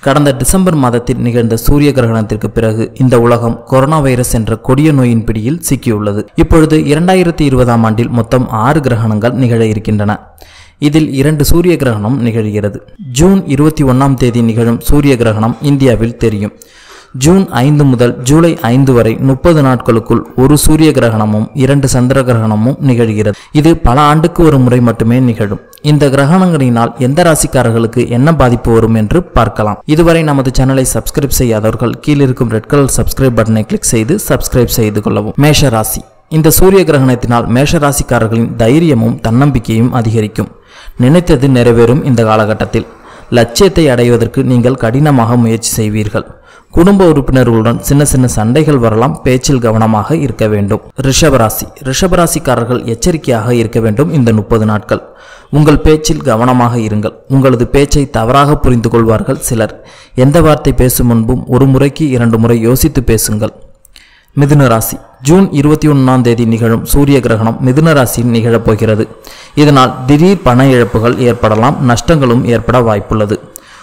கடந்த டிசம்பர் மாதத்தில் நிகழ்ந்த சூரிய கிரகணத்திற்கு பிறகு இந்த உலகம் கொரோனா வைரஸ் என்ற கொடிய நோயின் பிடியில் சிக்கியுள்ளது. இப்பொழுது இரண்டாயிரத்தி இருபதாம் ஆண்டில் மொத்தம் ஆறு கிரகணங்கள் நிகழ இருக்கின்றன. இதில் இரண்டு சூரிய கிரகணம் நிகழ்கிறது. ஜூன் இருபத்தி ஒன்றாம் தேதி நிகழும் சூரிய கிரகணம் இந்தியாவில் தெரியும். ஜூன் ஐந்து முதல் ஜூலை ஐந்து வரை முப்பது நாட்களுக்குள் ஒரு சூரிய கிரகணமும் இரண்டு சந்திர கிரகணமும் நிகழ்கிறது. இது பல ஆண்டுக்கு ஒரு முறை மட்டுமே நிகழும். இந்த கிரகணங்களினால் எந்த ராசிக்காரர்களுக்கு என்ன பாதிப்பு வரும் என்று பார்க்கலாம். இதுவரை நமது சேனலை சப்ஸ்கிரைப் செய்யாதவர்கள் கீழிருக்கும் ரெட் கலர் சப்ஸ்கிரைப் பட்டனை கிளிக் செய்து சப்ஸ்கிரைப் செய்து கொள்ளவும். மேஷ ராசி. இந்த சூரிய கிரகணத்தினால் மேஷ ராசிக்காரர்களின் தைரியமும் தன்னம்பிக்கையும் அதிகரிக்கும். நினைத்தது நிறைவேறும் இந்த காலகட்டத்தில். லட்சியத்தை அடைவதற்கு நீங்கள் கடினமாக முயற்சி செய்வீர்கள். குடும்ப உறுப்பினர்களுடன் சின்ன சின்ன சண்டைகள் வரலாம் பேச்சில் கவனமாக இருக்க வேண்டும். ரிஷபராசி. ரிஷபராசிக்காரர்கள் எச்சரிக்கையாக இருக்க வேண்டும் இந்த முப்பது நாட்கள். உங்கள் பேச்சில் கவனமாக இருங்கள். உங்களது பேச்சை தவறாக புரிந்து கொள்வார்கள் சிலர். எந்த வார்த்தை பேசும் முன்பும் ஒரு முறைக்கு இரண்டு முறை யோசித்து பேசுங்கள். மிதுன ராசி. ஜூன் இருபத்தி ஒன்றாம் தேதி நிகழும் சூரிய கிரகணம் மிதுன ராசியில் நிகழப் போகிறது. இதனால் திடீர் பண இழப்புகள் ஏற்படலாம் நஷ்டங்களும் ஏற்பட வாய்ப்புள்ளது.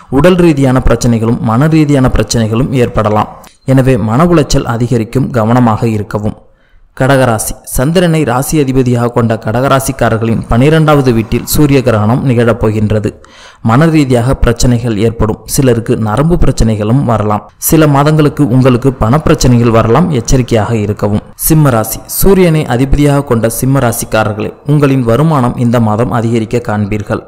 உடல் ரீதியான பிரச்சனைகளும் மன ரீதியான பிரச்சனைகளும் ஏற்படலாம். எனவே மன உளைச்சல் அதிகரிக்கும் கவனமாக இருக்கவும். கடகராசி. சந்திரனை ராசி அதிபதியாக கொண்ட கடகராசிக்காரர்களின் பனிரெண்டாவது வீட்டில் சூரிய கிரகணம் நிகழப் போகின்றது. மன ரீதியாக பிரச்சனைகள் ஏற்படும். சிலருக்கு நரம்பு பிரச்சனைகளும் வரலாம். சில மாதங்களுக்கு உங்களுக்கு பணப்பிரச்சனைகள் வரலாம். எச்சரிக்கையாக இருக்கவும். சிம்ம ராசி. சூரியனை அதிபதியாக கொண்ட சிம்ம ராசிக்காரர்களே உங்களின் வருமானம் இந்த மாதம் அதிகரிக்க காண்பீர்கள்.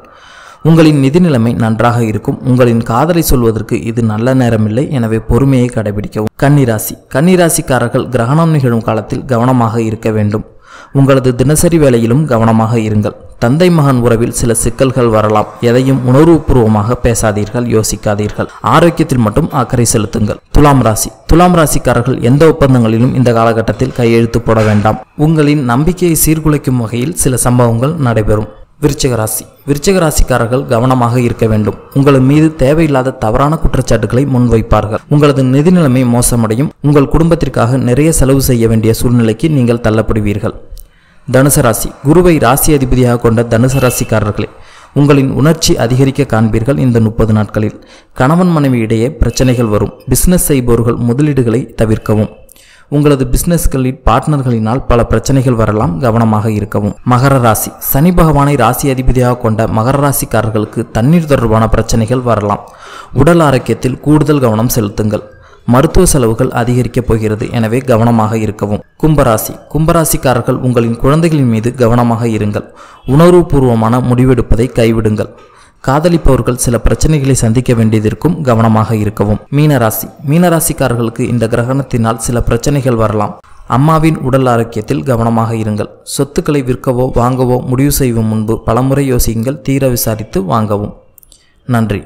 உங்களின் நிதி நிலைமை நன்றாக இருக்கும். உங்களின் காதலை சொல்வதற்கு இது நல்ல நேரமில்லை. எனவே பொறுமையை கடைபிடிக்கவும். கன்னிராசி. கன்னிராசிக்காரர்கள் கிரகணம் நிகழும் காலத்தில் கவனமாக இருக்க வேண்டும். உங்களது தினசரி வேலையிலும் கவனமாக இருங்கள். தந்தை மகன் உறவில் சில சிக்கல்கள் வரலாம். எதையும் உணர்வுபூர்வமாக பேசாதீர்கள். யோசிக்காதீர்கள். ஆரோக்கியத்தில் மட்டும் அக்கறை செலுத்துங்கள். துலாம் ராசி. துலாம் ராசிக்காரர்கள் எந்த ஒப்பந்தங்களிலும் இந்த காலகட்டத்தில் கையெழுத்து போட வேண்டாம். உங்களின் நம்பிக்கையை சீர்குலைக்கும் வகையில் சில சம்பவங்கள் நடைபெறும். விருச்சிக ராசி. விருச்சிக ராசிக்காரர்கள் கவனமாக இருக்க வேண்டும். உங்கள் மீது தேவையில்லாத தவறான குற்றச்சாட்டுகளை முன்வைப்பார்கள். உங்களது நிதி நிலைமை மோசமடையும். உங்கள் குடும்பத்திற்காக நிறைய செலவு செய்ய வேண்டிய சூழ்நிலைக்கு நீங்கள் தள்ளப்படுவீர்கள். தனுசு ராசி. குருவை ராசி அதிபதியாக கொண்ட தனுசு ராசிக்காரர்களே உங்களின் உணர்ச்சி அதிகரிக்க காண்பீர்கள் இந்த முப்பது நாட்களில். கணவன் மனைவி இடையே பிரச்சனைகள் வரும். பிசினஸ் செய்பவர்கள் முதலீடுகளை தவிர்க்கவும். உங்களது பிசினஸ்களின் பார்ட்னர்களினால் பல பிரச்சனைகள் வரலாம் கவனமாக இருக்கவும். மகர ராசி. சனி பகவானை ராசி அதிபதியாக கொண்ட மகர ராசிக்காரர்களுக்கு தண்ணீர் தொடர்பான பிரச்சனைகள் வரலாம். உடல் ஆரோக்கியத்தில் கூடுதல் கவனம் செலுத்துங்கள். மருத்துவ செலவுகள் அதிகரிக்கப் போகிறது. எனவே கவனமாக இருக்கவும். கும்பராசி. கும்பராசிக்காரர்கள் உங்களின் குழந்தைகளின் மீது கவனமாக இருங்கள். உணர்வுபூர்வமான முடிவெடுப்பதை கைவிடுங்கள். காதலிப்பவர்கள் சில பிரச்சனைகளை சந்திக்க வேண்டியதற்கும் கவனமாக இருக்கவும். மீனராசி. மீனராசிக்காரர்களுக்கு இந்த கிரகணத்தினால் சில பிரச்சனைகள் வரலாம். அம்மாவின் உடல் ஆரோக்கியத்தில் கவனமாக இருங்கள். சொத்துக்களை விற்கவோ வாங்கவோ முடிவு செய்யும் முன்பு பலமுறை யோசியுங்கள். தீர விசாரித்து வாங்கவும். நன்றி.